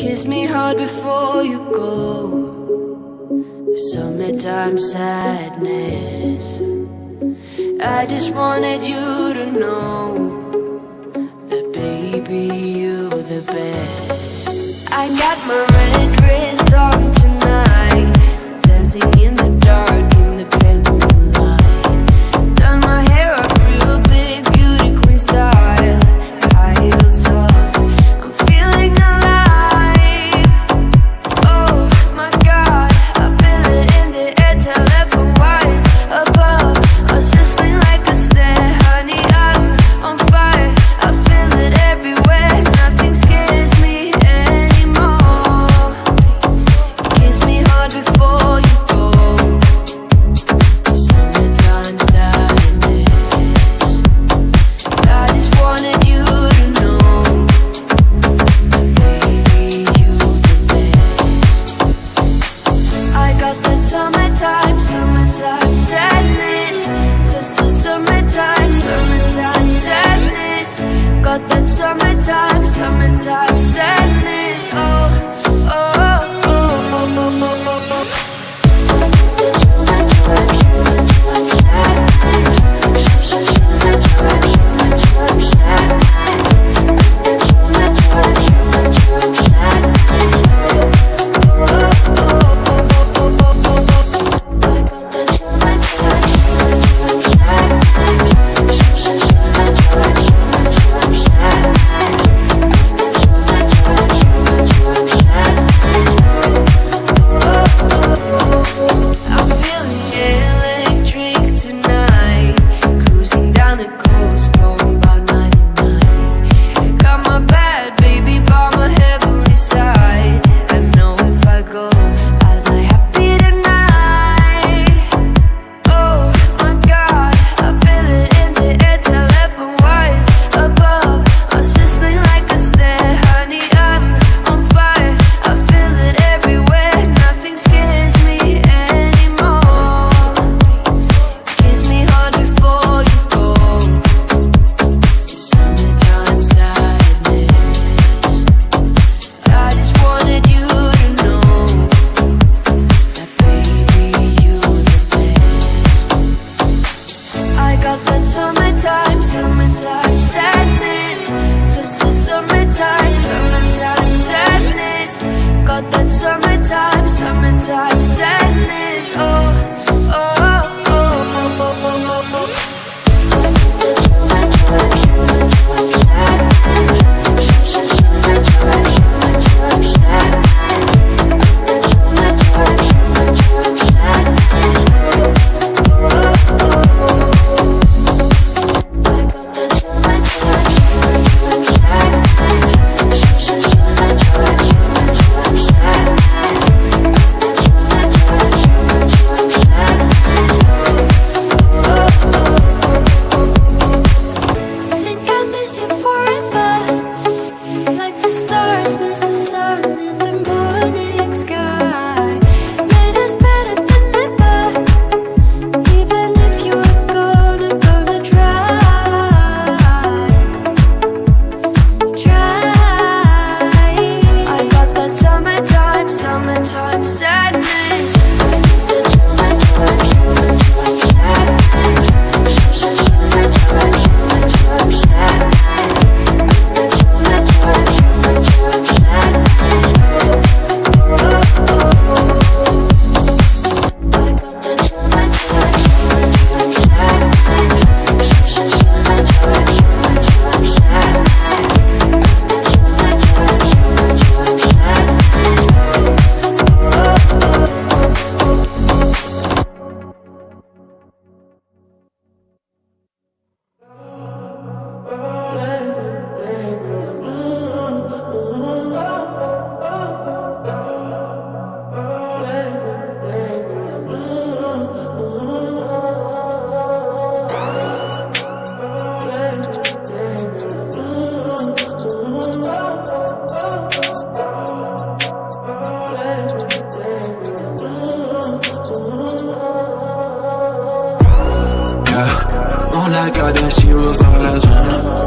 Kiss me hard before you go. Summertime sadness. I just wanted you to know That baby, you're the best. I got tops and it's all time sadness, oh Yeah, don't like that she was all that's on her